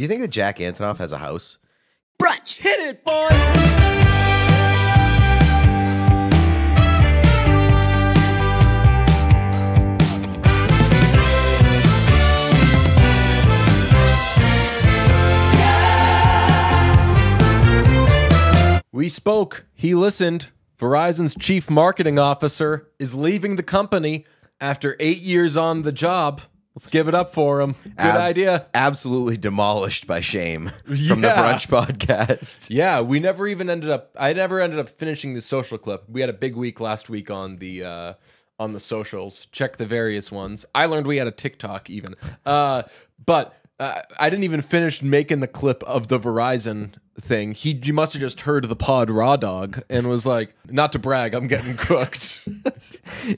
Do you think that Jack Antonoff has a house? Brunch. Hit it, boys. We spoke. He listened. Verizon's chief marketing officer is leaving the company after eight years on the job. Let's give it up for him. Good Ab- idea. Absolutely demolished by shame from the Yeah. Brunch podcast. Yeah, we never even ended up. I never ended up finishing the social clip. We had a big week last week on the uh, on the socials. Check the various ones. I learned we had a TikTok even, uh, but uh, I didn't even finish making the clip of the Verizon thing. He, he must have just heard the pod raw dog and was like, "Not to brag, I'm getting cooked."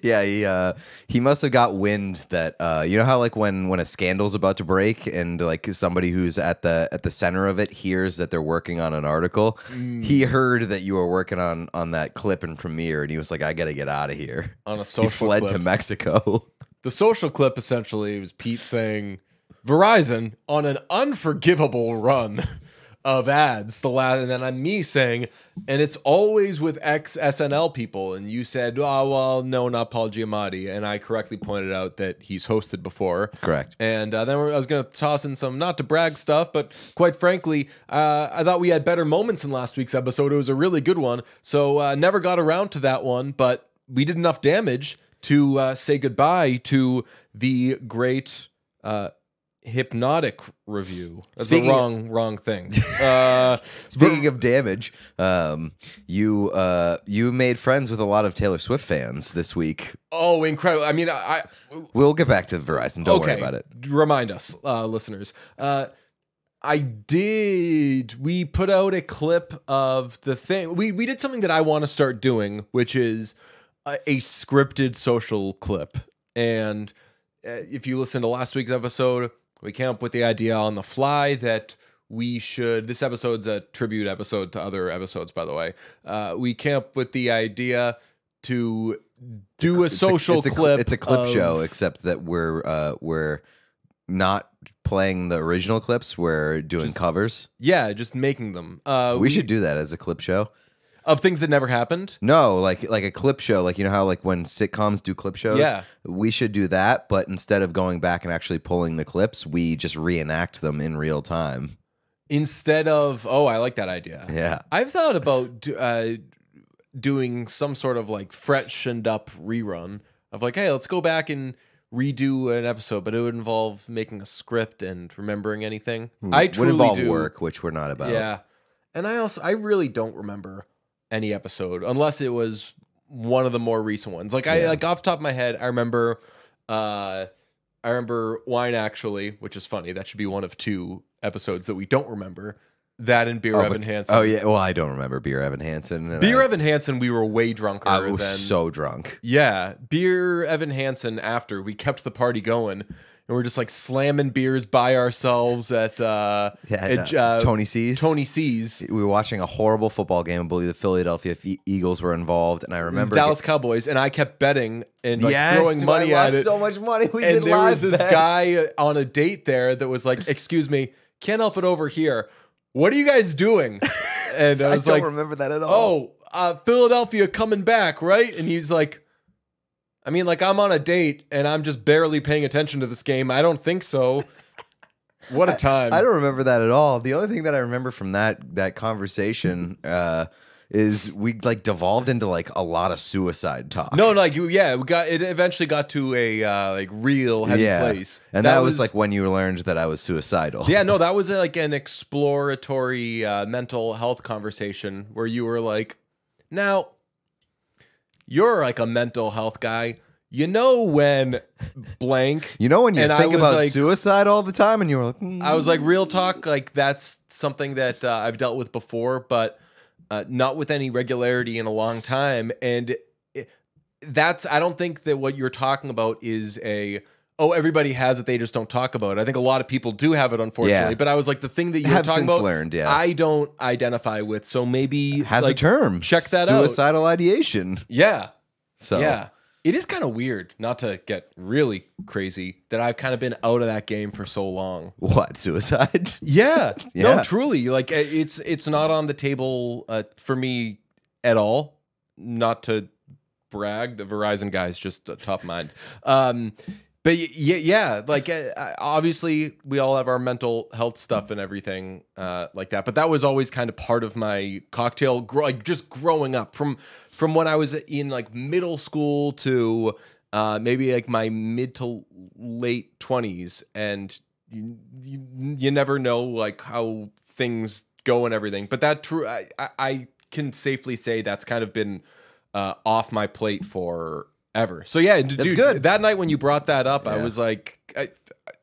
Yeah, he uh, he must have got wind that uh, you know how like when when a scandal's about to break and like somebody who's at the at the center of it hears that they're working on an article. Mm. He heard that you were working on on that clip and premiere, and he was like, "I got to get out of here." On a social, He fled clip. to Mexico. The social clip essentially was Pete saying Verizon on an unforgivable run of ads. The last, and then I'm me saying, and it's always with ex SNL people. And you said, oh well, no, not Paul Giamatti, and I correctly pointed out that he's hosted before. Correct. And uh, then I was going to toss in some not to brag stuff, but quite frankly, uh, I thought we had better moments in last week's episode. It was a really good one, so uh, never got around to that one, but we did enough damage to uh, say goodbye to the great uh, hypnotic review. That's Speaking the of- wrong wrong thing. Uh, Speaking of damage, um, you uh, you made friends with a lot of Taylor Swift fans this week. oh, incredible! I mean, I, I We'll get back to Verizon. Don't worry about it. Remind us, uh, listeners. Uh, I did. We put out a clip of the thing. We we did something that I want to start doing, which is a, a scripted social clip. And uh, if you listen to last week's episode, we came up with the idea on the fly that we should. This episode's a tribute episode to other episodes, by the way. Uh, we came up with the idea to do a, It's social it's a, clip. It's a clip of- show, except that we're uh, we're not playing the original clips. We're doing covers. Yeah, just making them. Uh, we should do that as a clip show. Of things that never happened. No, like like a clip show, like you know how like when sitcoms do clip shows. Yeah. we should do that, but instead of going back and actually pulling the clips, we just reenact them in real time. Instead of oh, I like that idea. Yeah. I've thought about uh, doing some sort of like freshened up rerun of like, hey, let's go back and redo an episode, but it would involve making a script and remembering anything. I would truly involve do. work, which we're not about. Yeah, and I also I really don't remember any episode unless it was one of the more recent ones. Like I Yeah. like off the top of my head, I remember. uh I remember wine actually, which is funny. That should be one of two episodes that we don't remember. That and beer Oh, Evan but- Hansen. Oh yeah. Well, I don't remember Beer Evan Hansen. beer I, Evan Hansen. We were way drunker I was than so drunk. yeah. Beer Evan Hansen. After we kept the party going, and we're just like slamming beers by ourselves at uh, Yeah, at, uh, Tony C's. Tony C's. We were watching a horrible football game. I believe the Philadelphia Eagles were involved, and I remember Dallas Cowboys, and I kept betting and like yes, throwing money I at it. so much money. We and did there live was this bets. guy on a date there that was like, "Excuse me, can't help it over here. What are you guys doing?" And I I was don't like, remember that at all. "Oh, uh, Philadelphia coming back, right?" And he's like, "I mean, like I'm on a date and I'm just barely paying attention to this game. I don't think so." What a time! I don't remember that at all. The only thing that I remember from that that conversation uh, is we like devolved into like a lot of suicide talk. no, like you, yeah, we got it. Eventually got to a uh, like real heavy yeah, place, and that, was, like when you learned that I was suicidal. Yeah, no, that was uh, like an exploratory uh, mental health conversation where you were like, now, you're like a mental health guy. You know when blank. You know when you And think about like- suicide all the time, and you were like, "Mm." I was like, real talk, like that's something that uh, I've dealt with before, but uh, not with any regularity in a long time. And it, that's, I don't think that what you're talking about is a, oh, everybody has it, they just don't talk about it. I think a lot of people do have it, unfortunately. Yeah. But I was like, the thing that you're have talking since about, learned, yeah. I don't identify with. So maybe has like, a term. Check that out. Suicidal ideation. Yeah. So Yeah. It is kind of weird, not to get really crazy, that I've kind of been out of that game for so long. What suicide? Yeah, Yeah. no, truly, like uh, it's it's not on the table uh, for me at all. Not to brag, the Verizon guy's just uh, top mind. Um, but y- y- yeah, like uh, obviously we all have our mental health stuff and everything uh, like that. But that was always kind of part of my cocktail, like just growing up from from when I was in like middle school to uh, maybe like my mid to late twenties, and you, you you never know like how things go and everything. But that true, I, I, I can safely say that's kind of been uh, off my plate for ever. So yeah, d- That's dude, good. That night when you brought that up, I was like, I,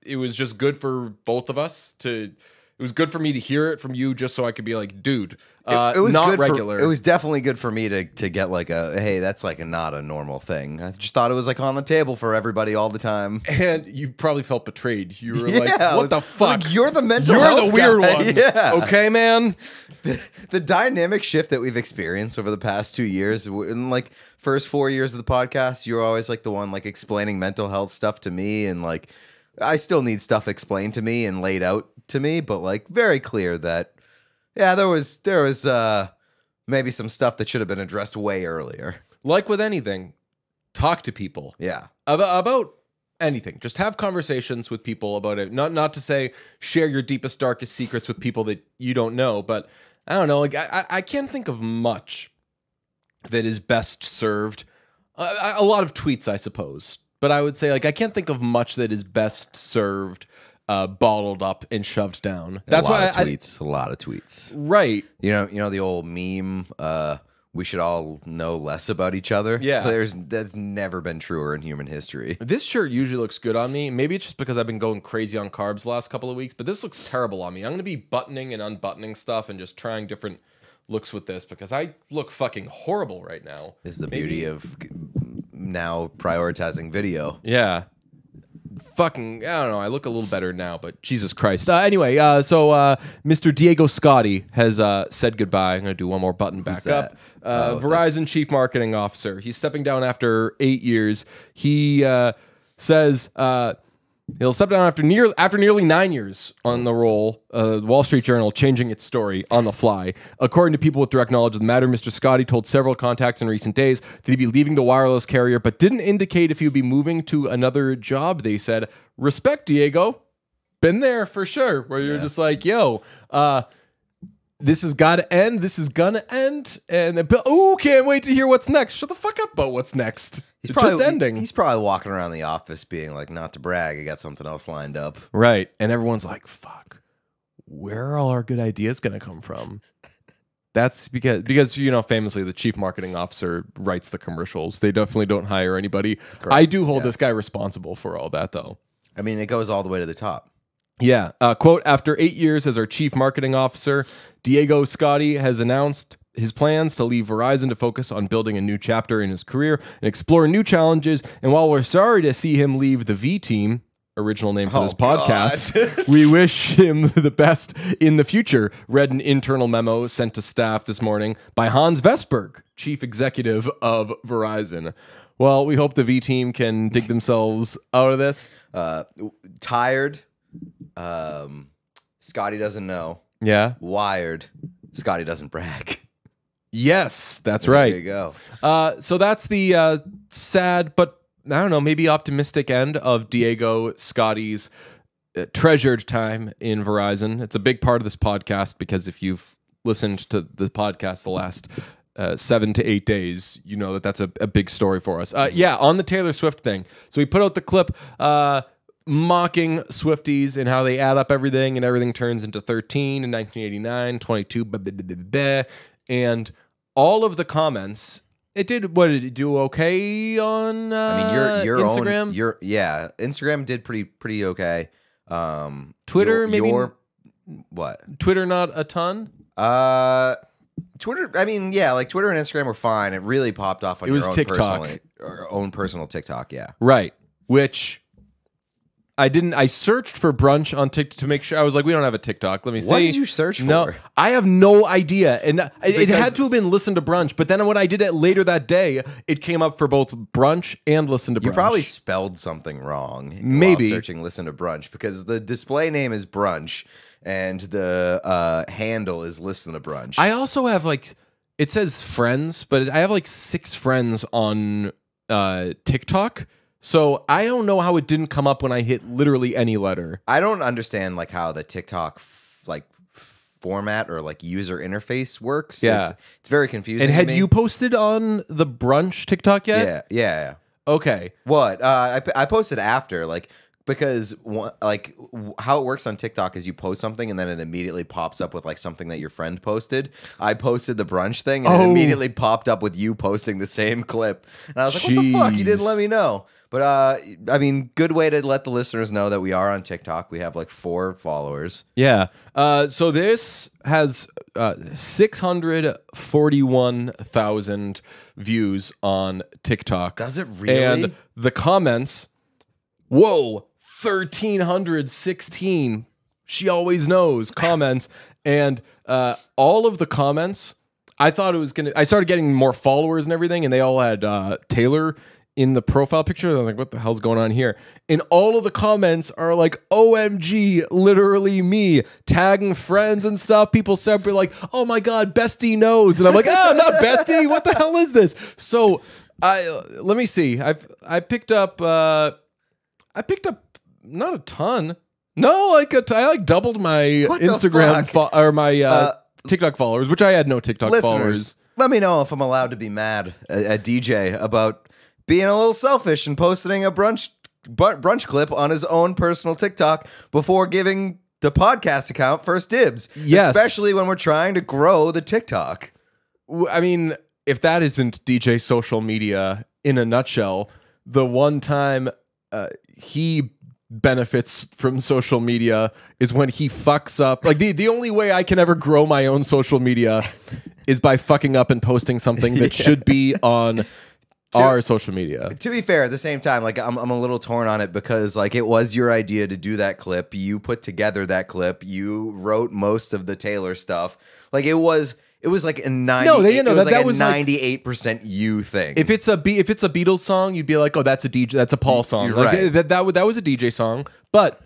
it was just good for both of us to. It was good for me to hear it from you, just so I could be like, dude, uh, it was not regular. For, it was definitely good for me to to get like a hey, that's like a not a normal thing. I just thought it was like on the table for everybody all the time. and you probably felt betrayed. You were Yeah, like, "What was- the fuck? like, you're the mental You're the weird guy." one." Yeah. Okay, man. the dynamic shift that we've experienced over the past two years in like first four years of the podcast you were always like the one like explaining mental health stuff to me and like i still need stuff explained to me and laid out to me but like very clear that yeah there was there was uh maybe some stuff that should have been addressed way earlier Like with anything, talk to people. yeah about, about anything. Just have conversations with people about it. Not not to say share your deepest darkest secrets with people that you don't know, but I don't know. Like I I- can't think of much that is best served. Uh, a lot of tweets, I suppose, but I would say like I can't think of much that is best served. Uh, bottled up and shoved down. That's a lot why of I, I tweets a lot of tweets right. you know you know the old meme uh we should all know less about each other Yeah. there's that's never been truer in human history This shirt usually looks good on me. Maybe it's just because I've been going crazy on carbs the last couple of weeks, but this looks terrible on me. I'm going to be buttoning and unbuttoning stuff and just trying different looks with this because I look fucking horrible right now. is the Maybe- beauty of now prioritizing video. Yeah. Fucking, I don't know. I look a little better now, but Jesus Christ. Uh, anyway, uh, so uh, Mr. Diego Scotti has uh, said goodbye. I'm going to do one more button back up. Uh, Oh, Verizon Chief Marketing Officer. He's stepping down after eight years. He uh, says uh, he'll step down after near after nearly nine years on the role. Uh, Wall Street Journal changing its story on the fly. According to people with direct knowledge of the matter, Mr. Scotti told several contacts in recent days that he'd be leaving the wireless carrier, but didn't indicate if he would be moving to another job. They said, "Respect, Diego." Been there for sure. Where you're just like, "Yo, uh, this has got to end. This is gonna end." And then, oh, can't wait to hear what's next. Shut the fuck up about what's next. He's probably just ending. He's probably walking around the office being like, "Not to brag, I got something else lined up." Right. And everyone's like, fuck, where are all our good ideas going to come from? That's because, because, you know, famously the chief marketing officer writes the commercials. They definitely don't hire anybody. I do hold Yeah. this guy responsible for all that, though. I mean, it goes all the way to the top. Yeah. Uh, quote After eight years as our chief marketing officer, Diego Scotti has announced his plans to leave Verizon to focus on building a new chapter in his career and explore new challenges. And while we're sorry to see him leave the V team, original name for Oh, this podcast, we wish him the best in the future. Read an internal memo sent to staff this morning by Hans Vestberg, chief executive of Verizon. Well, we hope the V team can dig themselves out of this. Uh, tired. Um, Scotty doesn't know. Yeah. Wired. Scotty doesn't brag. Yes, that's There right. There you go. Uh, so that's the uh, sad, but I don't know, maybe optimistic end of Diego Scotti's uh, treasured time in Verizon. It's a big part of this podcast because if you've listened to the podcast the last uh, seven to eight days, you know that that's a, a big story for us. Uh, yeah, on the Taylor Swift thing. So we put out the clip. Uh, mocking Swifties and how they add up everything and everything turns into 13 in 1989, 22, blah, blah, blah, and all of the comments. It did what did it do okay on uh, I mean, your your Instagram, own your yeah. Instagram did pretty pretty okay. Um, Twitter, your, maybe- your- what? Twitter not a ton. Uh, Twitter. I mean, yeah, like Twitter and Instagram were fine. It really popped off on It your was own TikTok. personal, own personal TikTok. Yeah, Right. Which I didn't. I searched for brunch on TikTok to make sure. I was like, we don't have a TikTok. Let me see. What did you search No, for? I have no idea, and it- it had to have been listen to brunch. But then when I did it later that day, it came up for both brunch and listen to brunch. You probably spelled something wrong. Maybe. searching listen to brunch because the display name is brunch and the uh, handle is listen to brunch. I also have like it says friends, but I have like six friends on uh, TikTok. So I don't know how it didn't come up when I hit literally any letter. I don't understand like how the TikTok f- like format or like user interface works. Yeah. it's, it's very confusing. And had you posted on the brunch TikTok yet? Yeah, yeah, yeah. Okay. What? Uh, I, I posted after, like, because like how it works on TikTok is you post something and then it immediately pops up with like something that your friend posted. I posted the brunch thing and it Oh. immediately popped up with you posting the same clip, and I was like, "What the fuck? You didn't let me know." But uh, I mean, good way to let the listeners know that we are on TikTok. We have like four followers. Yeah. Uh, so this has uh, 641,000 views on TikTok. Does it really? And the comments, whoa, 1,316. She always knows comments. And uh, all of the comments, I thought it was to, I started getting more followers and everything, and they all had uh, Taylor in the profile picture. I was like, what the hell's going on here? And all of the comments are like, OMG, literally me, tagging friends and stuff. People separate, like, oh my God, Bestie knows. And I'm like, oh, not Bestie. What the hell is this? So, I let me see. I've I picked up uh I picked up not a ton. No, like a t- I like doubled my What the Instagram fuck? fo- or my uh, Uh, TikTok followers, which I had no TikTok listeners, followers. let me know if I'm allowed to be mad at, at DJ about being a little selfish and posting a brunch bu- brunch clip on his own personal TikTok before giving the podcast account first dibs. Yes. especially when we're trying to grow the TikTok. W- I mean, if that isn't DJ social media in a nutshell, the one time uh, he benefits from social media is when he fucks up. Like the the only way I can ever grow my own social media is by fucking up and posting something that should be on our social media. To be fair, at the same time, like I'm, I'm a little torn on it because like it was your idea to do that clip. You put together that clip. You wrote most of the Taylor stuff. Like it was, it was like a ninety. No, they- you know, it was that- like that was ninety eight percent you thing. If it's a Be- if it's a Beatles song, you'd be like, "Oh, that's a DJ, that's a Paul song." Like, right. that that that was a DJ song, but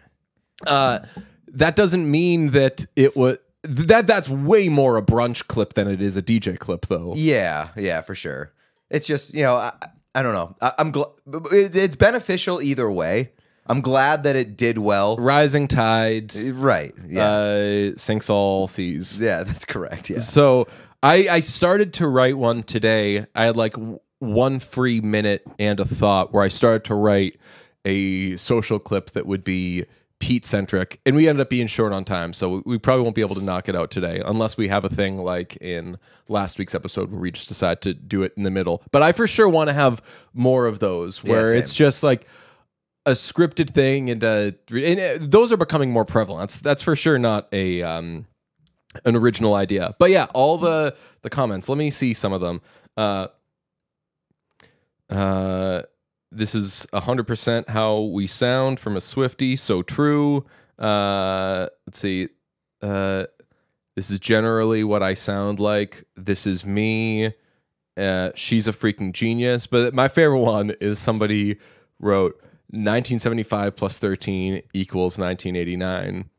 uh, that doesn't mean that it was that that's way more a brunch clip than it is a DJ clip, though. Yeah, yeah, for sure. It's just you know, I, I don't know. I, I'm glad it, it's beneficial either way. I'm glad that it did well. Rising tide, Right. Yeah. uh, sinks all seas. yeah, that's correct. Yeah. So I I started to write one today. I had like one free minute and a thought where I started to write a social clip that would be Pete centric, and we ended up being short on time, so we, probably won't be able to knock it out today unless we have a thing like in last week's episode where we just decide to do it in the middle. But I for sure want to have more of those where same. it's just like a scripted thing and, uh, and uh, those are becoming more prevalent. That's, that's for sure not a um, an original idea. But yeah, all the the comments. Let me see some of them. Uh, uh, this is hundred percent how we sound from a Swiftie. So true. Uh, let's see. Uh, this is generally what I sound like. This is me. Uh, she's a freaking genius. But my favorite one is somebody wrote 1975 plus 13 equals 1989.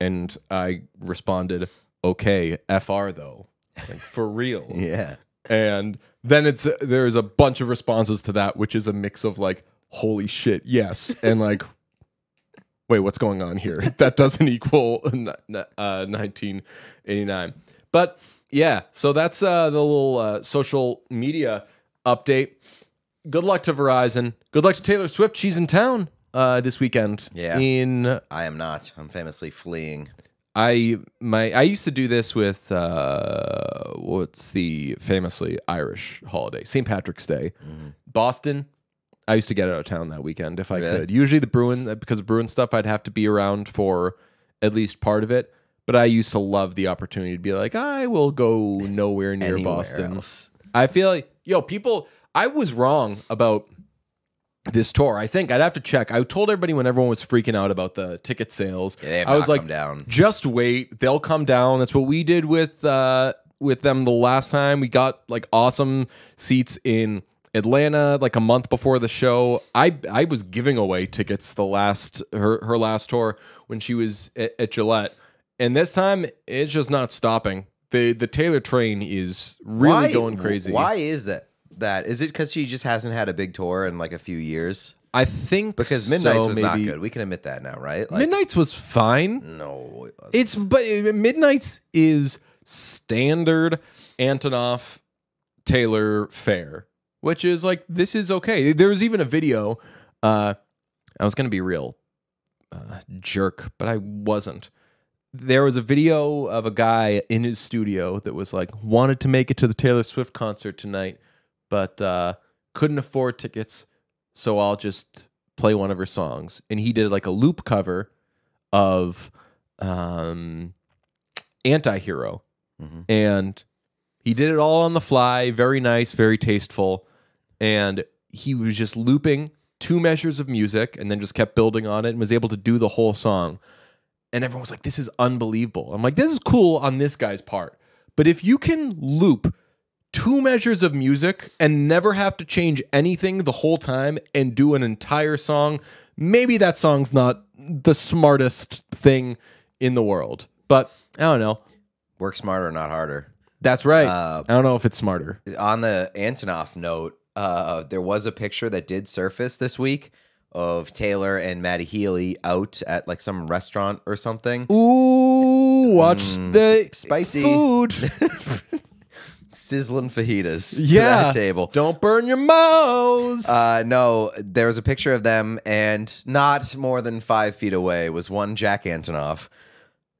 And I responded, okay, FR though. Like, for real. Yeah. And then it's there's a bunch of responses to that, which is a mix of like, holy shit, yes. And like, wait, what's going on here? That doesn't equal uh, 1989. But yeah, so that's uh, the little uh, social media update. Good luck to Verizon. Good luck to Taylor Swift. She's in town uh, this weekend. Yeah. In I am not. I'm famously fleeing. I my I used to do this with uh what's the famously Irish holiday, St. Patrick's Day. Boston. I used to get out of town that weekend if I Really? could. Usually the Bruin because of Bruin stuff I'd have to be around for at least part of it. But I used to love the opportunity to be like, I will go nowhere near Anywhere Boston. else. I feel like yo, people I was wrong about this tour. I think I'd have to check. I told everybody when everyone was freaking out about the ticket sales. they have I was like, down. just wait, they'll come down. That's what we did with uh with them the last time. We got like awesome seats in Atlanta like a month before the show. I I was giving away tickets the last her her last tour when she was at, at Gillette. And this time it's just not stopping. The the Taylor train is really Why- going crazy. Why is that? That is it because she just hasn't had a big tour in like a few years? I think Because Midnights so, was not maybe. good. We can admit that now, right? Like, Midnights was fine. No, it wasn't. It's but Midnights is standard Antonoff Taylor fare, which is like this is okay. There was even a video. Uh, I was gonna be real uh, jerk, but I wasn't. There was a video of a guy in his studio that was like wanted to make it to the Taylor Swift concert tonight, but uh, couldn't afford tickets, so I'll just play one of her songs. And he did like a loop cover of um, anti-hero. Mhm. and he did it all on the fly very nice very tasteful. And he was just looping two measures of music and then just kept building on it and was able to do the whole song. And everyone was like this is unbelievable. I'm like this is cool on this guy's part. But if you can loop two measures of music and never have to change anything the whole time and do an entire song, maybe that song's not the smartest thing in the world. But I don't know. Work smarter, not harder. That's right. Uh, I don't know if it's smarter. On the Antonoff note, uh, there was a picture that did surface this week of Taylor and Matty Healy out at like some restaurant or something. Ooh, watch the spicy. food. Sizzling fajitas to yeah. that table. Don't burn your mouths. Uh, no, there was a picture of them, and not more than five feet away was one Jack Antonoff.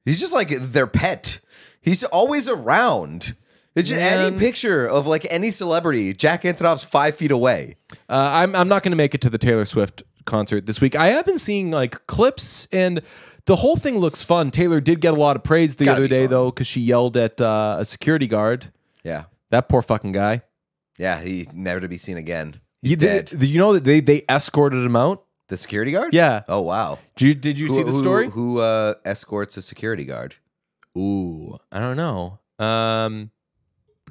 He's just like their pet. He's always around. It's just any picture of like any celebrity, Jack Antonoff's five feet away. Uh, I'm I'm not going to make it to the Taylor Swift concert this week. I have been seeing like clips and the whole thing looks fun. Taylor did get a lot of praise the Gotta other day fun. though because she yelled at uh, a security guard. Yeah, That poor fucking guy. yeah, he never to be seen again. He's You dead. did, you know that they they escorted him out. the security guard? Yeah. Oh wow. Did you, did you see Who- the who- story? Who, uh, escorts a security guard? Ooh, I don't know. Um,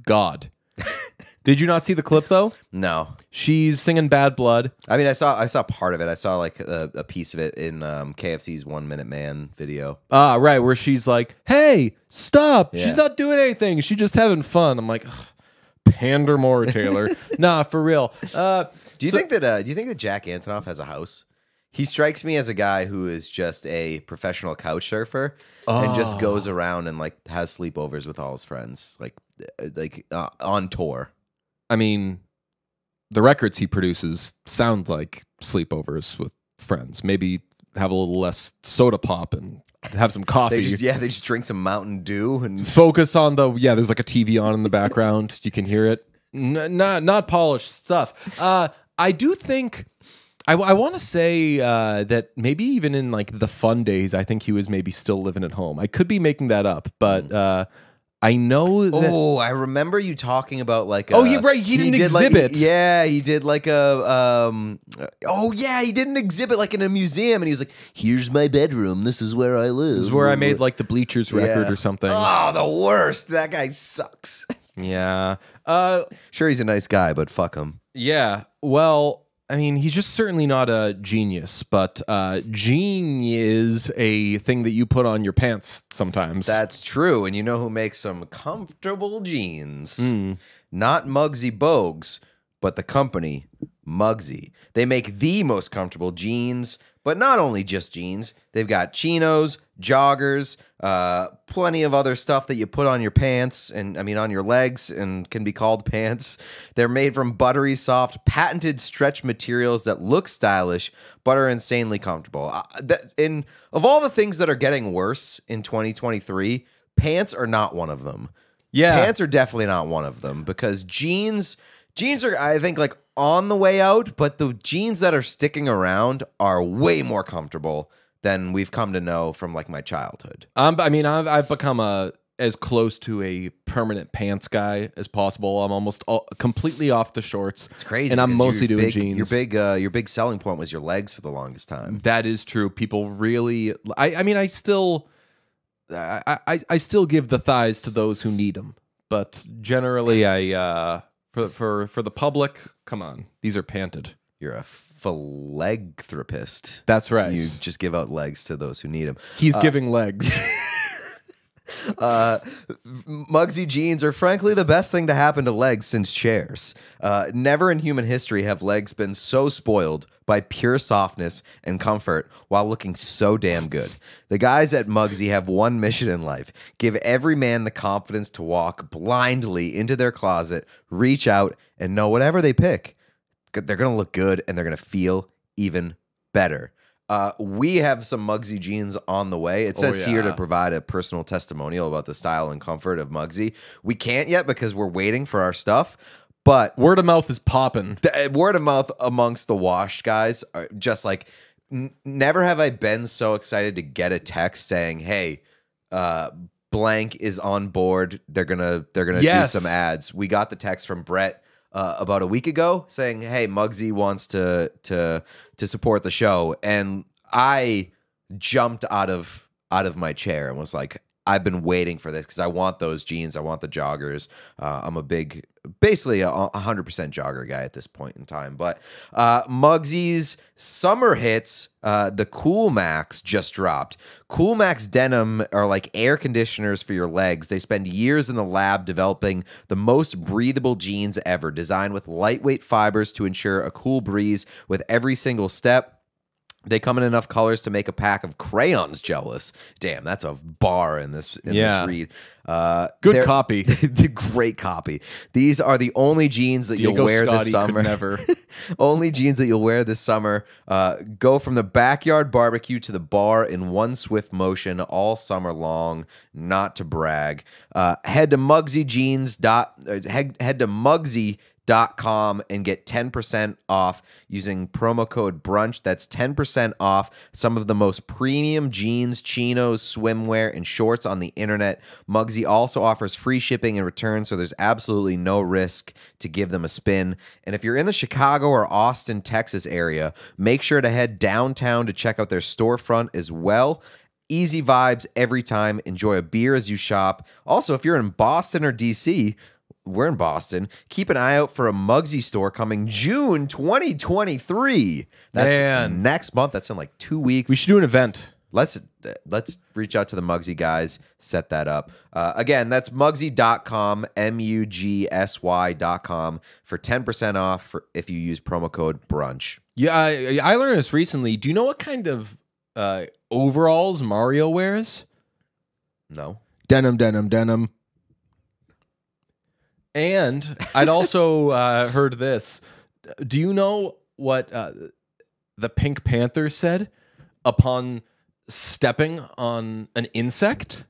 God. did you not see the clip though? No, She's singing "Bad Blood." I mean I saw I saw part of it. I saw like a, a piece of it in um, KFC's One Minute Man video. Ah, right, where she's like, "Hey, stop! Yeah. She's not doing anything. She's just having fun." I'm like, "Ugh, pander more, Taylor. nah, for real. Uh, Do you So- think that uh, do you think that Jack Antonoff has a house? He strikes me as a guy who is just a professional couch surfer and just Oh. goes around and like has sleepovers with all his friends, like uh, like uh, on tour. I mean, the records he produces sound like sleepovers with friends. Maybe have a little less soda pop and have some coffee. They just yeah, they just drink some Mountain Dew and Focus on the yeah. There's like a TV on in the background. You can hear it. N- not not polished stuff. Uh, I do think. I, I want to say uh, that maybe even in like the fun days, I think he was maybe still living at home. I could be making that up, but uh, I know that. Oh, I remember you talking about like. Oh, a- yeah, right, he didn't did, like- exhibit. yeah, he did like a. Um, oh yeah, he did an exhibit like in a museum, and he was like, "Here's my bedroom. This is where I live. This is where I made like the bleachers record Yeah. or something. Oh, the worst. That guy sucks. Yeah. Uh, Sure, he's a nice guy, but fuck him. yeah. Well, I mean, he's just certainly not a genius, but uh, gene is a thing that you put on your pants sometimes. That's true. And you know who makes some comfortable jeans? Mm. Not Muggsy Bogues, but the company Mugsy. They make the most comfortable jeans, but not only just jeans. They've got chinos, joggers, uh, plenty of other stuff that you put on your pants and I mean on your legs and can be called pants. They're made from buttery soft, patented stretch materials that look stylish but are insanely comfortable. Uh, that, in of all the things that are getting worse in 2023, pants are not one of them. yeah. Pants are definitely not one of them because jeans jeans are I think like on the way out, but the jeans that are sticking around are way more comfortable than we've come to know from like my childhood. Um, I mean, I've, I've become a as close to a permanent pants guy as possible. I'm almost all, completely off the shorts. It's crazy. and I'm mostly your doing big, jeans. Your big, uh, your big selling point was your legs for the longest time. That is true. People really. I. I mean, I still. I, I. I still give the thighs to those who need them, but generally, I. uh For for for the public, come on, these are panted. You're a philanthropist. That's right. You just give out legs to those who need them. He's uh, giving legs. Uh, Mugsy jeans are frankly the best thing to happen to legs since chairs. Uh, never in human history have legs been so spoiled by pure softness and comfort while looking so damn good. The guys at Mugsy have one mission in life give every man the confidence to walk blindly into their closet, reach out, and know whatever they pick, they're going to look good and they're going to feel even better. Uh, we have some Mugsy jeans on the way. It says here to provide a personal testimonial about the style and comfort of Mugsy. We can't yet because we're waiting for our stuff, but Word of mouth is popping. the uh, word of mouth amongst the washed guys are just like never have I been so excited to get a text saying, "Hey, uh, blank is on board. They're gonna they're gonna Yes. do some ads." We got the text from Brett uh, about a week ago saying, "Hey, Mugsy wants to to to support the show," and I jumped out of out of my chair and was like. I've been waiting for this because I want those jeans. I want the joggers. Uh, I'm a big, basically a a hundred percent jogger guy at this point in time. But uh, Mugsy's summer hits, uh, the Cool Max just dropped. Cool Max denim are like air conditioners for your legs. They spend years in the lab developing the most breathable jeans ever, designed with lightweight fibers to ensure a cool breeze with every single step. They come in enough colors to make a pack of crayons jealous. Damn, that's a bar in this in Yeah. this read. Uh, Good they're- copy. the great copy. These are the only jeans that Diego you'll wear Scotti this could summer. never. only jeans that you'll wear this summer. Uh, go from the backyard barbecue to the bar in one swift motion all summer long. Not to brag. Uh, head to Mugsy Jeans dot uh, head, head to Mugsy dot com and get 10% off using promo code brunch that's 10% off some of the most premium jeans chinos swimwear and shorts on the internet mugsy also offers free shipping and returns so there's absolutely no risk to give them a spin and if you're in the chicago or austin texas area make sure to head downtown to check out their storefront as well Easy vibes every time. Enjoy a beer as you shop. Also, if you're in Boston or DC, we're in Boston. Keep an eye out for a Mugsy store coming June 2023. That's Man. next month. That's in like two weeks. We should do an event. let's let's reach out to the Mugsy guys, set that up. Uh, again, that's mugsy.com, M U G S Y.com for 10% off for if you use promo code brunch. Yeah, I, I learned this recently. Do you know what kind of uh, overalls Mario wears? No. Denim, denim, denim. And I'd also uh, heard this. Do you know what uh, the Pink Panther said upon stepping on an insect?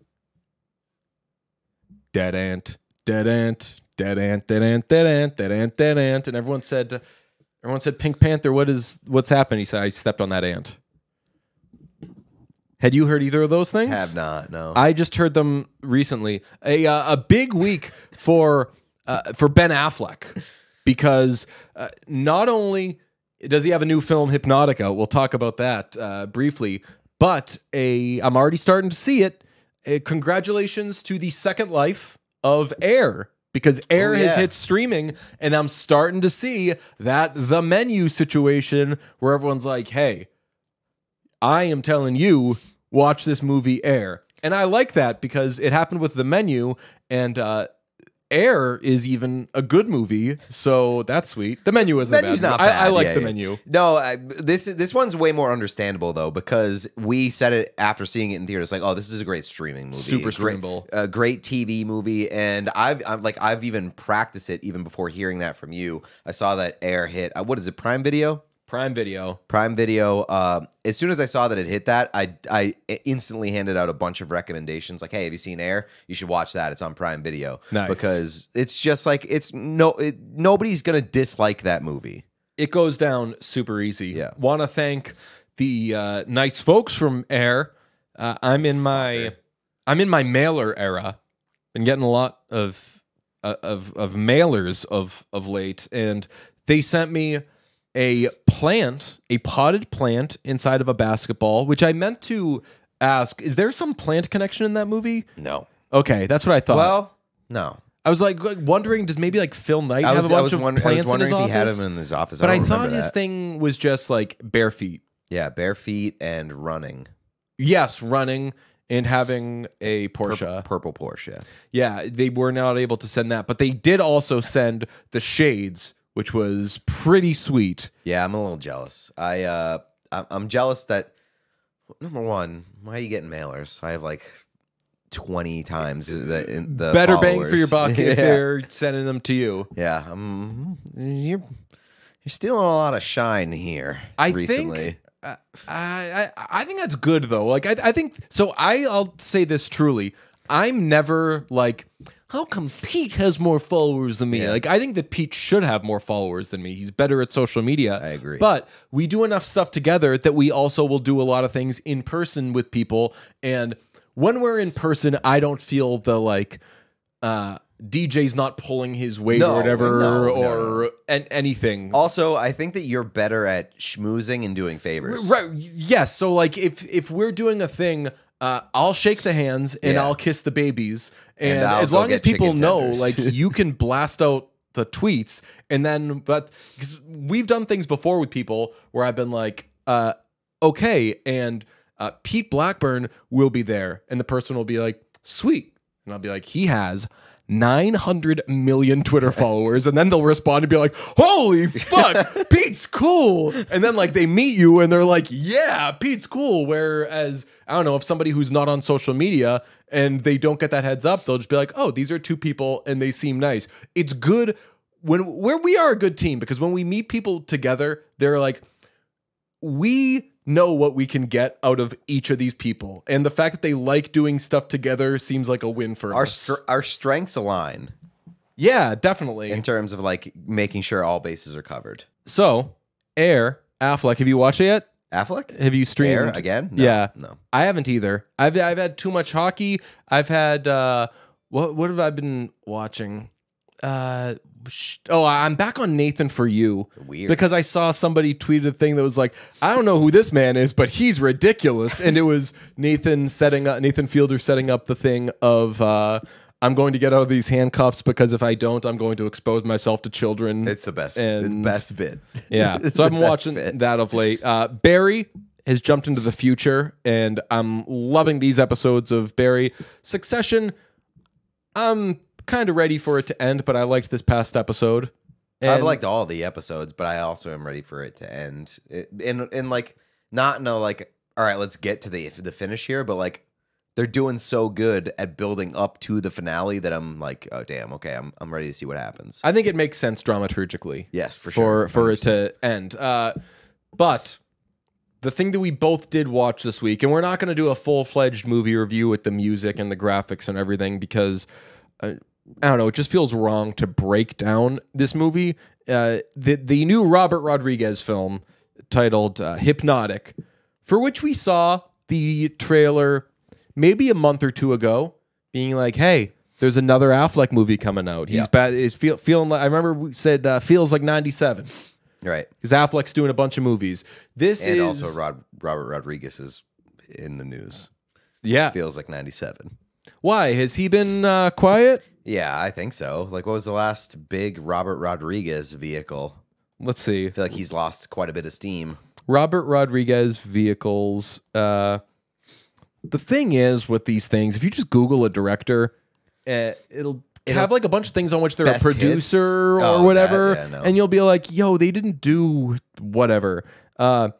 Dead ant, dead ant, dead ant, dead ant, dead ant, dead ant, dead ant, and everyone said, everyone said, Pink Panther, what is what's happened? He said, I stepped on that ant. Had you heard either of those things? I have not, no. I just heard them recently. A uh, a big week for uh, for Ben Affleck because uh, not only does he have a new film Hypnotic out, we'll talk about that uh, briefly, but a I'm already starting to see it. Uh, congratulations to the second life of Air because Air Oh, has hit streaming, and I'm starting to see that the menu situation where everyone's like, "Hey, I am telling you, watch this movie Air. And I like that because it happened with the menu and uh Air is even a good movie, so that's sweet. The menu isn't Menu's bad. not I, bad. I like yeah, the yeah. menu. No, I, this this one's way more understandable though because we said it after seeing it in theaters. Like, oh, this is a great streaming movie, Super streamable. a great TV movie. And I've I'm like I've even practiced it even before hearing that from you. I saw that Air hit. Uh, what is it? Prime Video. Prime Video. Prime Video. Uh, as soon as I saw that it hit that, I I instantly handed out a bunch of recommendations. Like, hey, have you seen Air? You should watch that. It's on Prime Video. Nice. Because it's just like it's no it, nobody's gonna dislike that movie. It goes down super easy. Yeah. Want to thank the uh, nice folks from Air. Uh, I'm in my I'm in my mailer era been getting a lot of uh, of of mailers of of late, and they sent me a plant, a potted plant inside of a basketball, which I meant to ask: Is there some plant connection in that movie? No. Okay, that's what I thought. Well, no. I was like wondering, does maybe like Phil Knight I have was, a bunch I was, of wonder- I plants was wondering in his if he had office? him in his office. but I, don't thought remember his that. thing was just like bare feet. Yeah, bare feet and running. Yes, running and having a Pur- Porsche. purple Porsche. Yeah, they were not able to send that, but they did also send the shades, which was pretty sweet. Yeah, I'm a little jealous. I uh, I'm jealous that number one, why are you getting mailers? I have like twenty times the the Better bang for your followers. buck if yeah. they're sending them to you. Yeah, um, you're you're stealing a lot of shine here. I recently. think I, I I think that's good though. Like I I think so. I I'll say this truly. I'm never like. How come Pete has more followers than me? Yeah. Like I think that Pete should have more followers than me. He's better at social media. I agree. But we do enough stuff together that we also will do a lot of things in person with people. And when we're in person, I don't feel the like uh DJ's not pulling his weight No, or whatever no, no, or an- anything. Also, I think that you're better at schmoozing and doing favors. Right. Yes. So like if if we're doing a thing, uh, I'll shake the hands and Yeah. I'll kiss the babies, and, And as long as people know, like you can blast out the tweets, and then but because we've done things before with people where I've been like, uh, okay, and uh, Pete Blackburn will be there, and the person will be like, sweet, and I'll be like, he has. 900 million Twitter followers, and then they'll respond and be like, Holy fuck, Pete's cool. And then, like, they meet you and they're like, Yeah, Pete's cool. Whereas, I don't know, if somebody who's not on social media and they don't get that heads up, they'll just be like, Oh, these are two people and they seem nice. It's good when where we are a good team because when we meet people together, they're like, we know what we can get out of each of these people. And the fact that they like doing stuff together seems like a win for Our us. str- our strengths align yeah, definitely. in terms of like making sure all bases are covered. so, Air, Affleck, have you watched it yet? Affleck, Have you streamed Air again? No, yeah. no. I haven't either. I've I've had too much hockey. I've had uh what what have I been watching? Uh oh, I'm back on Nathan for you. Weird. Because I saw somebody tweet a thing that was like, I don't know who this man is, but he's ridiculous. and it was Nathan setting up Nathan Fielder setting up the thing of uh I'm going to get out of these handcuffs because if I don't, I'm going to expose myself to children. It's the best. it's the best bit. Yeah. So I've been watching bit. that of late. Uh, Barry has jumped into the future, and I'm loving these episodes of Barry. Succession, I'm kind of ready for it to end, but I liked this past episode. And I've liked all the episodes, but I also am ready for it to end. It, in in like not in a like all right, let's get to the the finish here, but like they're doing so good at building up to the finale that I'm like, oh damn, okay, I'm I'm ready to see what happens. I think it makes sense dramaturgically. yes, for for sure. for it to end. Uh, but the thing that we both did watch this week, and we're not going to do a full fledged movie review with the music and the graphics and everything because uh, I don't know, it just feels wrong to break down this movie. Uh, the the new Robert Rodriguez film titled uh, Hypnotic, for which we saw the trailer maybe a month or two ago, being like, "Hey, there's another Affleck movie coming out. He's Yeah. bad. Is feel, feeling like I remember we said uh, feels like '97 right. because Affleck's doing a bunch of movies. This And is also Rod, Robert Rodriguez is in the news. yeah. Feels like 97. Why has he been uh, quiet? Yeah, I think so. Like what was the last big Robert Rodriguez vehicle? Let's see. I feel like he's lost quite a bit of steam. Robert Rodriguez vehicles. Uh, the thing is with these things, if you just Google a director, uh, it'll have like a bunch of things on which they're a Best hits? producer or Oh, whatever, that- yeah, no. and you'll be like, "Yo, they didn't do whatever." Uh,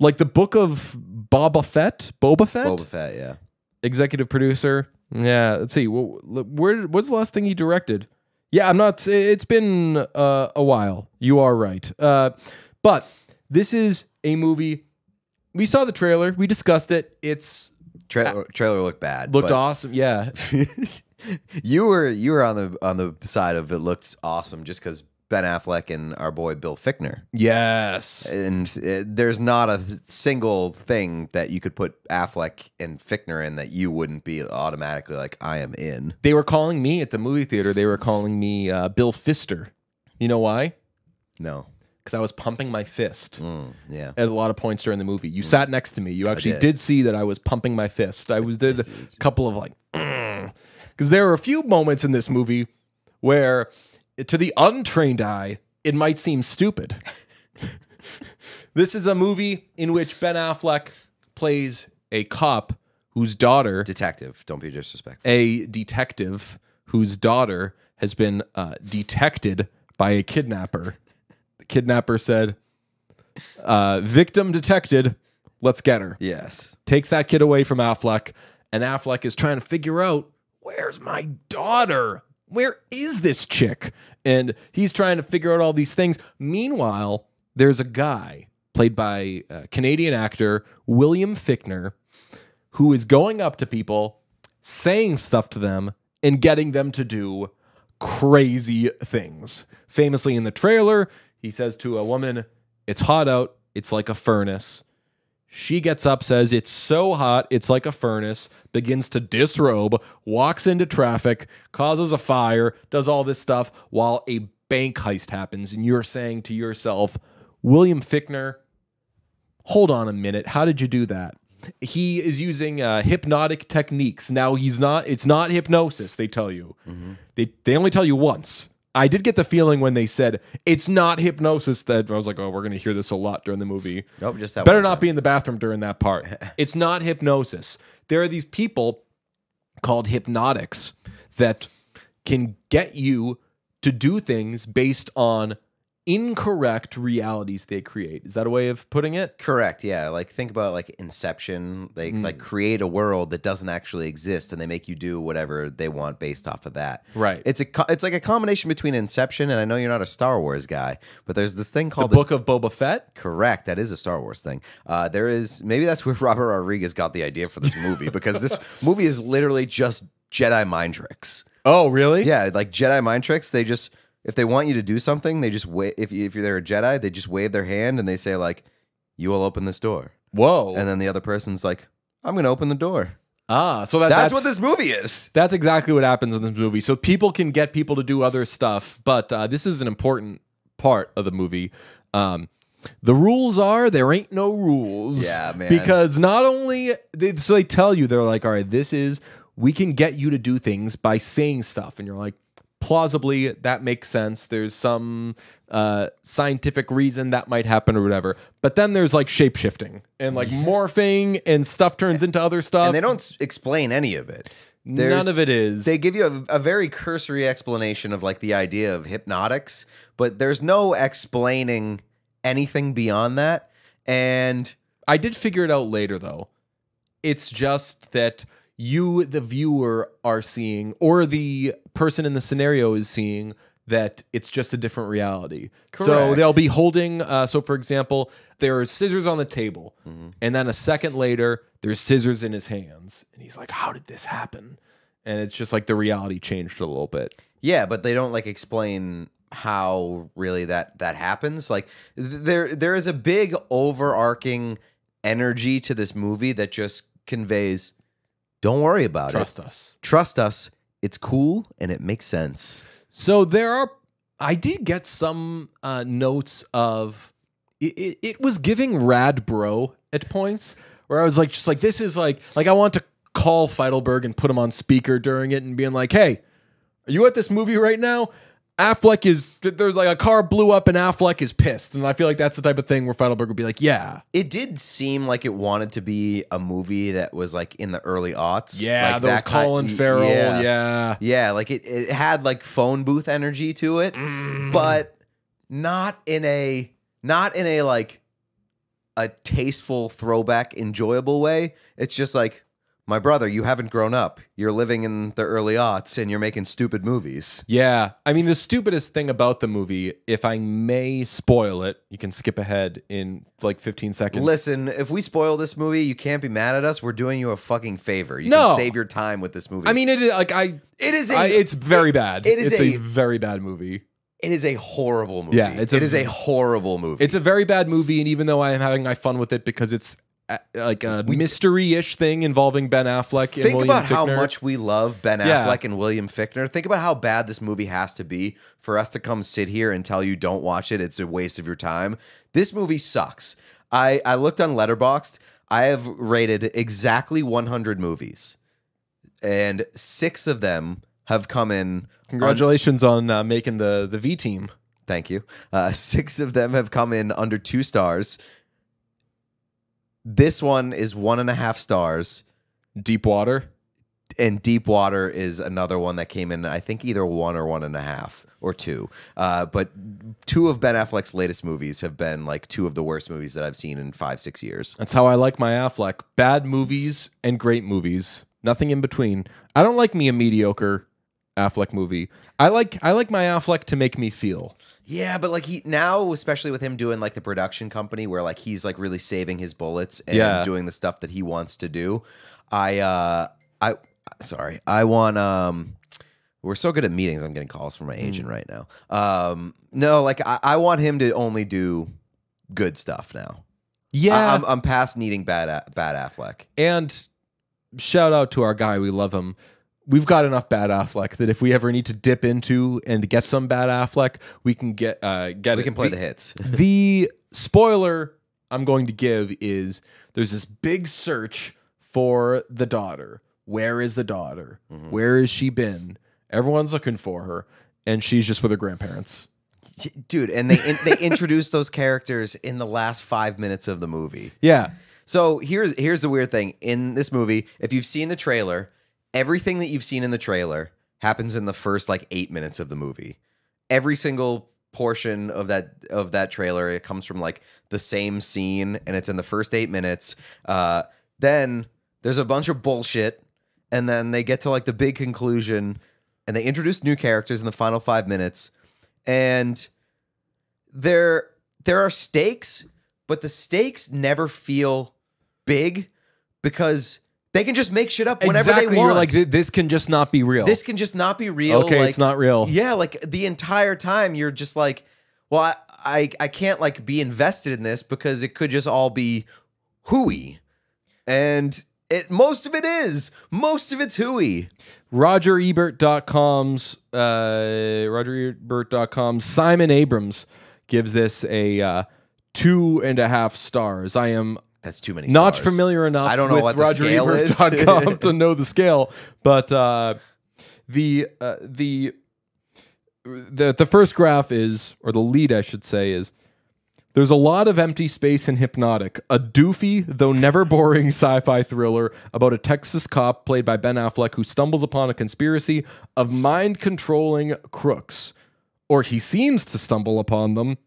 like the book of Boba Fett, Boba Fett, Boba Fett, yeah. executive producer. Yeah, let's see. Wh- Where what's the last thing he directed? Yeah, I'm not. It's been uh, a while. You are right. Uh, but this is a movie. We saw the trailer. We discussed it. It's Tra- trailer looked bad. looked awesome. Yeah, you were you were on the on the side of it looked awesome just because Ben Affleck and our boy Bill Fichtner. Yes. And uh, there's not a single thing that you could put Affleck and Fichtner in that you wouldn't be automatically like, I am in. They were calling me at the movie theater. They were calling me uh, Bill Fister. You know why? No. Because I was pumping my fist Mm, yeah. at a lot of points during the movie. You sat next to me. You actually did. did. see that I was pumping my fist. I was did a couple of like, because there are a few moments in this movie where, to the untrained eye, it might seem stupid. this is a movie in which Ben Affleck plays a cop whose daughter Detective. Don't be disrespectful. a detective whose daughter has been uh, detected by a kidnapper. The kidnapper said, uh, "Victim detected. Let's get her." Yes. Takes that kid away from Affleck, and Affleck is trying to figure out where's my daughter. Where is this chick? And he's trying to figure out all these things. Meanwhile, there's a guy played by uh, Canadian actor William Fichtner who is going up to people, saying stuff to them, and getting them to do crazy things. Famously in the trailer, he says to a woman, It's hot out, it's like a furnace. She gets up, says, It's so hot, it's like a furnace, begins to disrobe, walks into traffic, causes a fire, does all this stuff while a bank heist happens. And you're saying to yourself, William Fichtner, hold on a minute. How did you do that? He is using uh, hypnotic techniques. Now he's not. It's not hypnosis. They tell you. They they only tell you once. I did get the feeling when they said it's not hypnosis that I was like, oh, we're gonna hear this a lot during the movie. Nope, just that Better not time. be in the bathroom during that part. it's not hypnosis. There are these people called hypnotics that can get you to do things based on incorrect realities they create. Is that a way of putting it? Correct. Yeah. Like think about like Inception. They Mm. like create a world that doesn't actually exist, and they make you do whatever they want based off of that. Right. It's a it's like a combination between Inception and I know you're not a Star Wars guy, but there's this thing called The called Book of Boba Fett. Correct. That is a Star Wars thing. Uh, there is maybe that's where Robert Rodriguez got the idea for this movie because this movie is literally just Jedi mind tricks. Oh, really? Yeah, like Jedi mind tricks. They just if they want you to do something, they just wait. If you, if you're a Jedi, they just wave their hand and they say like, "You will open this door," Whoa. and then the other person's like, "I'm going to open the door." ah, so that, That's, what this movie is. That's exactly what happens in this movie. So people can get people to do other stuff, but uh, this is an important part of the movie. Um, the rules are there ain't no rules. Yeah, man. Because not only they, so they tell you they're like, all right, this is we can get you to do things by saying stuff, and you're like, plausibly that makes sense. There's some uh, scientific reason that might happen or whatever. But then there's like shape shifting and like morphing, and stuff turns into other stuff. And they don't s- explain any of it. None of it is. They give you a, a very cursory explanation of like the idea of hypnotics, but there's no explaining anything beyond that. And I did figure it out later though. It's just that you, the viewer, are seeing, or the person in the scenario is seeing that it's just a different reality. So they'll be holding. Uh, so, for example, there are scissors on the table, and then a second later, there's scissors in his hands, and he's like, "How did this happen?" And it's just like the reality changed a little bit. yeah, but they don't like explain how really that that happens. Like there there is a big overarching energy to this movie that just conveys don't worry about Trust it. Trust us. Trust us. It's cool and it makes sense. So there are. I did get some uh, notes of it, it. It was giving rad bro at points where I was like, just like this is like like I want to call Feidelberg and put him on speaker during it and being like, hey, are you at this movie right now? Affleck is there's like a car blew up and Affleck is pissed, and I feel like that's the type of thing where Feidelberg would be like, yeah, It did seem like it wanted to be a movie that was like in the early aughts. yeah, like those that kind- Colin Farrell, yeah. yeah. Yeah, like it, it had like phone booth energy to it, Mm. but not in a not in a like a tasteful throwback enjoyable way. It's just like my brother, you haven't grown up. You're living in the early aughts and you're making stupid movies. Yeah. I mean, the stupidest thing about the movie, if I may spoil it, you can skip ahead in like 15 seconds. Listen, if we spoil this movie, you can't be mad at us. We're doing you a fucking favor. You No. can save your time with this movie. I mean, it is like I. it is a I it's very bad. it is it's a, a- very bad movie. It is a horrible movie. Yeah, it's a- it is a horrible movie. It's a very bad movie, and even though I am having my fun with it because it's like a mystery-ish thing involving Ben Affleck and Think William about how much we love Ben Yeah. Affleck and William Fichtner. Think about how bad this movie has to be for us to come sit here and tell you don't watch it. It's a waste of your time. This movie sucks. I, I looked on Letterboxd. I have rated exactly 100 movies, and six of them have come in. Congratulations on uh, making the the V team. Thank you. Uh, six of them have come in under two stars. This one is one and a half stars. Deep Water. and Deep Water is another one that came in, I think either one or one and a half or two. Uh, but two of Ben Affleck's latest movies have been like two of the worst movies that I've seen in five, six years. That's how I like my Affleck. Bad movies and great movies. Nothing in between. I don't like me a mediocre Affleck movie. I like I like my Affleck to make me feel. Yeah, but like he now, especially with him doing like the production company where like he's like really saving his bullets and Yeah. doing the stuff that he wants to do. I uh I sorry. I want um we're so good at meetings, I'm getting calls from my agent right now. Um no, like I, I want him to only do good stuff now. Yeah. I, am I'm past needing bad bad Affleck. and shout out to our guy. We love him. We've got enough bad Affleck that if we ever need to dip into and get some bad Affleck, we can get uh get We it. can play The- the hits. the spoiler I'm going to give is there's this big search for the daughter. Where is the daughter? Mm-hmm. Where has she been? Everyone's looking for her, and she's just with her grandparents. Dude, and they they introduced those characters in the last 5 minutes of the movie. Yeah. So here's here's the weird thing in this movie. If you've seen the trailer, everything that you've seen in the trailer happens in the first like eight minutes of the movie. Every single portion of that of that trailer it comes from like the same scene, and it's in the first eight minutes. Uh, then there's a bunch of bullshit, and then they get to like the big conclusion, and they introduce new characters in the final five minutes, and there there are stakes, but the stakes never feel big because they can just make shit up whenever exactly. they want. You're like, this can just not be real. this can just not be real. okay, like, it's not real. Yeah, like the entire time you're just like, well, I, I I can't like be invested in this because it could just all be hooey, and it most of it is most of it's hooey. RogerEbert.com's uh, RogerEbert.com's Simon Abrams gives this a uh, two and a half stars. I am That's too many. not stars. familiar enough I don't know with what the scale is. To know the scale, but uh, the uh, the the the first graph is, or the lead, I should say, is there's a lot of empty space in Hypnotic, a doofy though never boring sci-fi thriller about a Texas cop played by Ben Affleck who stumbles upon a conspiracy of mind-controlling crooks, or he seems to stumble upon them.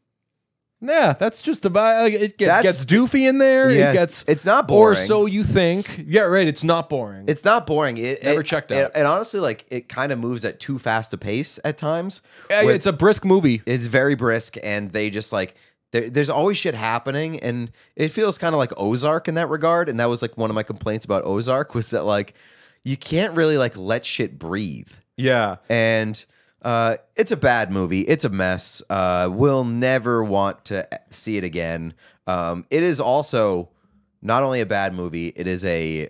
Yeah, that's just about like, it. Get, That's- gets doofy in there. Yeah, it gets it's not boring. or boring. so you think. Yeah, right. It's not boring. It's not boring. It Never it- checked it- out. and honestly, like it kind of moves at too fast a pace at times. Yeah, where it's a brisk movie. it's very brisk, and they just like there, there's always shit happening, and it feels kind of like Ozark in that regard. And that was like one of my complaints about Ozark was that like you can't really like let shit breathe, Yeah. and uh, it's a bad movie. It's a mess. Uh, we'll never want to see it again. Um, it is also not only a bad movie, it is a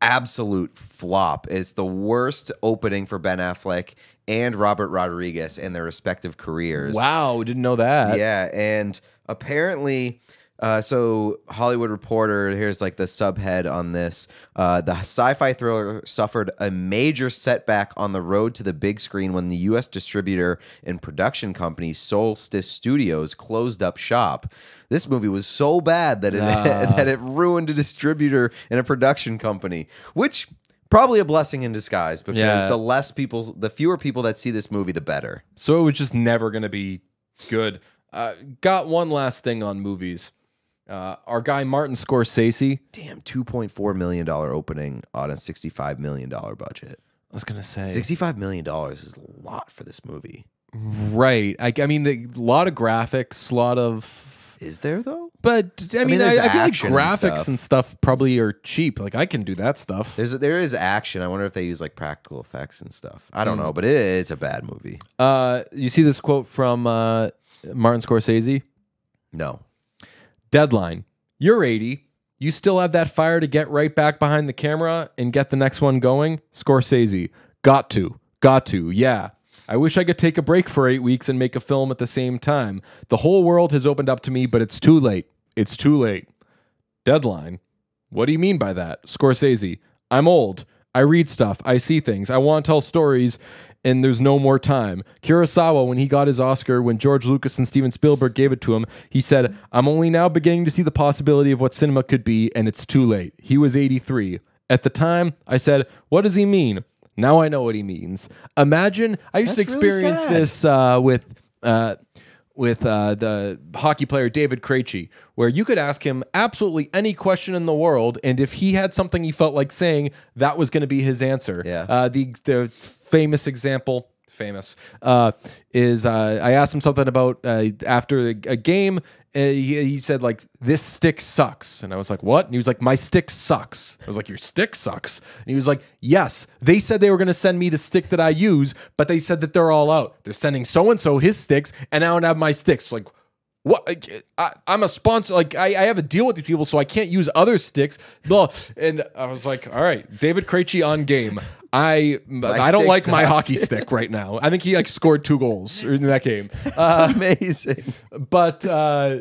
absolute flop. It's the worst opening for Ben Affleck and Robert Rodriguez in their respective careers. Wow, we didn't know that. Yeah, and apparently, uh, so Hollywood Reporter, here's like the subhead on this. Uh, the sci-fi thriller suffered a major setback on the road to the big screen when the U.S. distributor and production company Solstice Studios closed up shop. This movie was so bad that it that it ruined a distributor and a production company, which probably a blessing in disguise because Yeah. the less people, the fewer people that see this movie, the better. So it was just never going to be good. Uh, got one last thing on movies. Uh, our guy Martin Scorsese. Damn, two point four million dollar opening on a sixty five million dollar budget. I was going to say. Sixty five million dollars is a lot for this movie. Right. I, I mean, a lot of graphics, a lot of. Is there though? but I mean, I, I feel like action and graphics stuff. and stuff probably are cheap. Like I can do that stuff. There's there is action. I wonder if they use like practical effects and stuff. I don't know, but it, it's a bad movie. Uh, you see this quote from uh, Martin Scorsese? No. Deadline. You're 80. You still have that fire to get right back behind the camera and get the next one going? Scorsese. Got to. Got to. Yeah. I wish I could take a break for eight weeks and make a film at the same time. The whole world has opened up to me, but it's too late. It's too late. Deadline. What do you mean by that? Scorsese. I'm old. I read stuff. I see things. I want to tell stories, and there's no more time. Kurosawa, when he got his Oscar, when George Lucas and Steven Spielberg gave it to him, he said, I'm only now beginning to see the possibility of what cinema could be, and it's too late. He was 83. At the time, I said, What does he mean? Now I know what he means. Imagine, I used That's to experience sad. this uh, with. Uh, with uh, the hockey player David Krejci, where you could ask him absolutely any question in the world, and if he had something he felt like saying, that was going to be his answer. Yeah. Uh, the the famous example, famous, uh, is uh, I asked him something about uh, after a, game. Uh, he, he said like this stick sucks, and I was like, what? And he was like, my stick sucks. I was like, your stick sucks. And he was like, yes. They said they were going to send me the stick that I use, but they said that they're all out. They're sending so and so his sticks, and I don't have my sticks. Like. What I, I'm a sponsor. Like I, I have a deal with these people, so I can't use other sticks. Blah. And I was like, all right, David Krejci on game. I I don't like my hockey stick right now. I think he like scored two goals in that game. Uh, Amazing. but uh,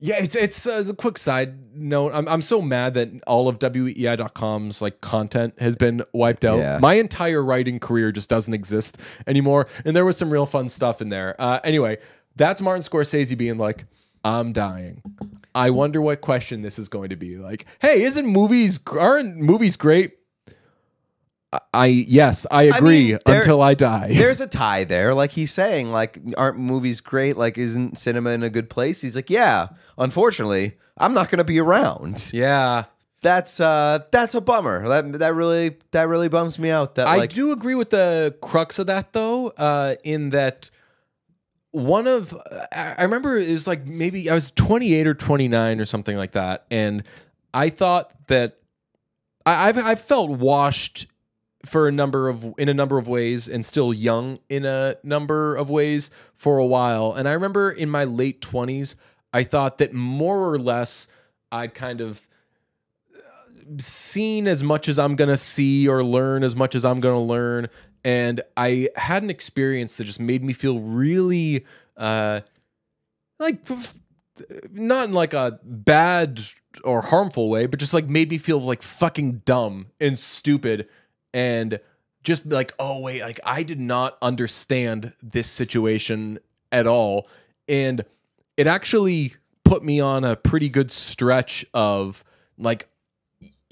yeah, it's it's uh, the quick side note. I'm I'm so mad that all of weei.com's like content has been wiped out. Yeah. My entire writing career just doesn't exist anymore. And there was some real fun stuff in there. Uh, anyway, that's Martin Scorsese being like, "I'm dying." I wonder what question this is going to be. Like, hey, isn't movies aren't movies great? I, I yes, I agree mean, there- until I die. There's a tie there. Like he's saying, like, aren't movies great? Like, isn't cinema in a good place? He's like, yeah. Unfortunately, I'm not gonna be around. yeah. That's uh that's a bummer. That that really that really bums me out. That I like do agree with the crux of that though, uh, in that one of I I remember it was like maybe I was 28 or 29 or something like that, and I thought that I, I've I've felt washed for a number of in a number of ways and still young in a number of ways for a while. And I remember in my late 20s, I thought that more or less I'd kind of seen as much as I'm gonna see or learn as much as I'm gonna learn. And I had an experience that just made me feel really uh like not in like a bad or harmful way, but just like made me feel like fucking dumb and stupid and just like, oh wait, like I did not understand this situation at all. And it actually put me on a pretty good stretch of like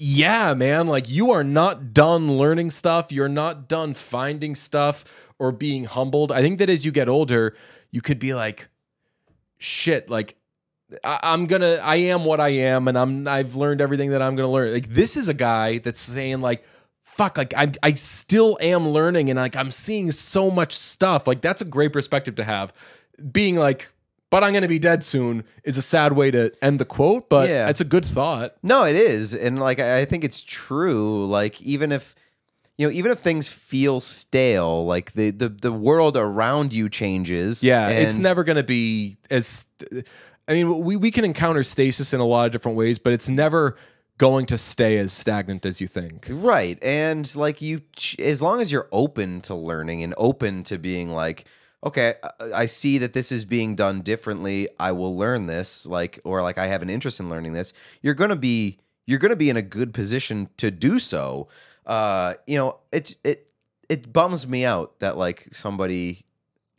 yeah, man, like you are not done learning stuff. You're not done finding stuff or being humbled. I think that as you get older, you could be like, shit, like I, I'm gonna, I am what I am, and I'm, I've learned everything that I'm gonna learn. Like this is a guy that's saying like, fuck, like I, I still am learning, and like I'm seeing so much stuff. Like that's a great perspective to have. Being like, but I'm gonna be dead soon is a sad way to end the quote, but Yeah. it's a good thought. No, it is, and like I I think it's true. Like even if you know, even if things feel stale, like the the the world around you changes. Yeah, it's never going to be as. I mean, we we can encounter stasis in a lot of different ways, but it's never going to stay as stagnant as you think. Right. And like you, as long as you're open to learning and open to being like, okay, I- see that this is being done differently. I will learn this, like, or like I have an interest in learning this. You're gonna be, you're gonna be in a good position to do so. Uh, you know, it it it bums me out that like somebody,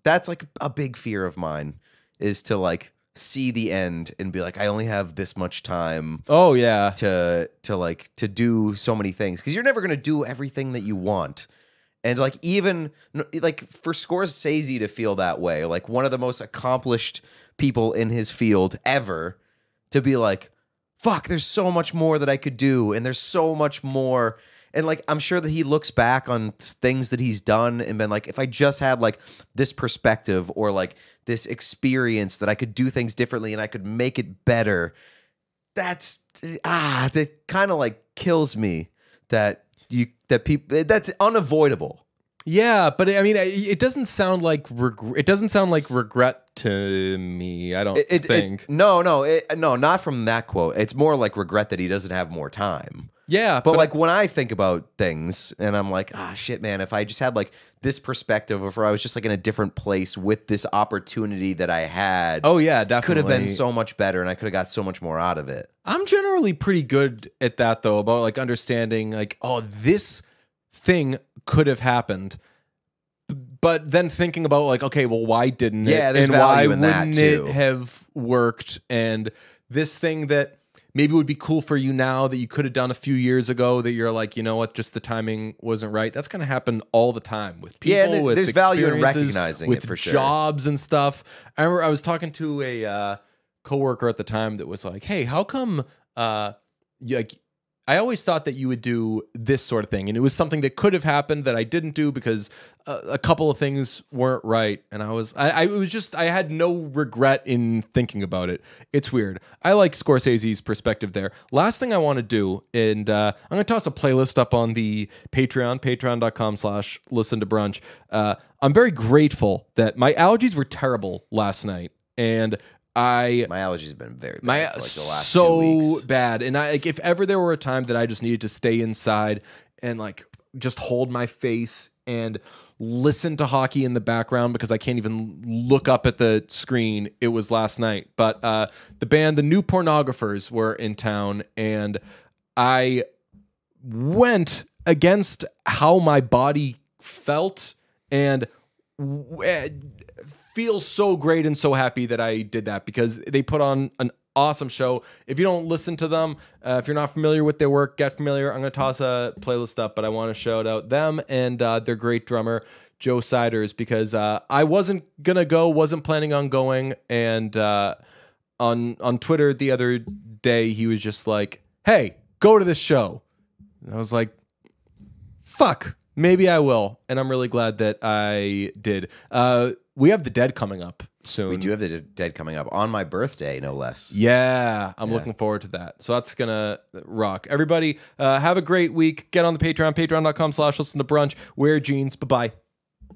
that's like a big fear of mine, is to like see the end and be like, I only have this much time Oh yeah, to to like to do so many things. Because you're never gonna do everything that you want. And like even like for Scorsese to feel that way like one of the most accomplished people in his field ever to be like fuck there's so much more that I could do and there's so much more and like I'm sure that he looks back on things that he's done and been like, if I just had like this perspective or like this experience that I could do things differently and I could make it better. That's ah, that kind of like kills me that you that people that's unavoidable. Yeah, but I mean, it doesn't sound like regret. It doesn't sound like regret to me. I don't It, it- think. no, no, it, no, not from that quote. It's more like regret that he doesn't have more time. Yeah, But, like when I think about things and I'm like, ah, shit, man, if I just had like this perspective, or if I was just like in a different place with this opportunity that I had, oh yeah, definitely could have been so much better and I could have got so much more out of it. I'm generally pretty good at that though, about like understanding like, oh, this thing could have happened. But then thinking about like, okay, well, why didn't it? Yeah, there's and why value in that, wouldn't too. it have worked? And this thing that maybe it would be cool for you now that you could have done a few years ago that you're like, you know what, just the timing wasn't right. That's gonna happen all the time with people. Yeah, there- with there's value in recognizing with it for sure. jobs and stuff. I remember I was talking to a uh, coworker at the time that was like, "Hey, how come uh, you, like I always thought that you would do this sort of thing, and it was something that could have happened that I didn't do because uh, a couple of things weren't right, and I was I, I was just I had no regret in thinking about it. It's weird. I like Scorsese's perspective there. Last thing I want to do, and uh, I'm gonna toss a playlist up on the Patreon, Patreon.com/slash Listen to Brunch. Uh, I'm very grateful that my allergies were terrible last night, and I My allergies have been very bad my like the last so bad. And i like if ever there were a time that i just needed to stay inside and like just hold my face and listen to hockey in the background because i can't even look up at the screen it was last night. But uh the band the new pornographers were in town and i went against how my body felt and eh, feel so great and so happy that I did that because they put on an awesome show. If you don't listen to them, uh, if you're not familiar with their work, get familiar. I'm going to toss a playlist up, but I want to shout out them and uh, their great drummer, Joe Seiders, because uh, I wasn't going to go, wasn't planning on going. And uh, on, on Twitter the other day, he was just like, hey, go to this show. And I was like, fuck, maybe I will. And I'm really glad that I did. We have the dead coming up soon. We do have the dead coming up on my birthday, no less. Yeah, I'm looking forward to that. So that's gonna rock. Everybody, uh, have a great week. Get on the Patreon, patreon.com slash listen to brunch. Wear jeans. Bye bye.